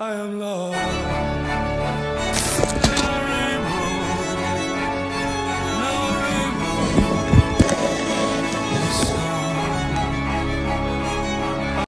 I am lost.